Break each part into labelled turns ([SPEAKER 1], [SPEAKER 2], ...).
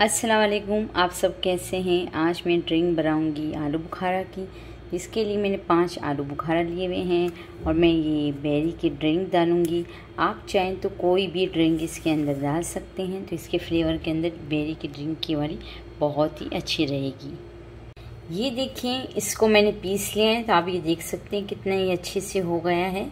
[SPEAKER 1] अस्सलाम वालेकुम आप सब कैसे हैं? आज मैं ड्रिंक बनाऊँगी आलू बुखारा की। इसके लिए मैंने पाँच आलू बुखारा लिए हुए हैं और मैं ये बेरी की ड्रिंक डालूँगी। आप चाहें तो कोई भी ड्रिंक इसके अंदर डाल सकते हैं तो इसके फ्लेवर के अंदर बेरी की ड्रिंक की वाली बहुत ही अच्छी रहेगी। ये देखें, इसको मैंने पीस लिया है तो आप ये देख सकते हैं कितना ही अच्छे से हो गया है।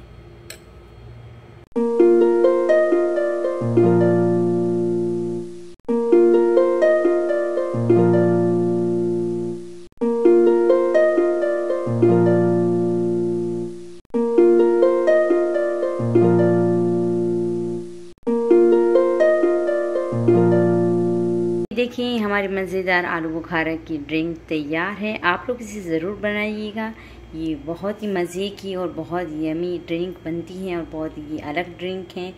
[SPEAKER 1] देखिए, हमारे मज़ेदार आलू बुखारा की ड्रिंक तैयार है। आप लोग इसे ज़रूर बनाइएगा। ये बहुत ही मज़े की और बहुत ही यमी ड्रिंक बनती है और बहुत ही अलग ड्रिंक है।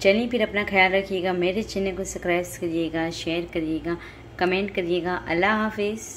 [SPEAKER 1] चलिए फिर अपना ख्याल रखिएगा। मेरे चैनल को सब्सक्राइब करिएगा, शेयर करिएगा, कमेंट करिएगा। अल्लाह हाफिज़।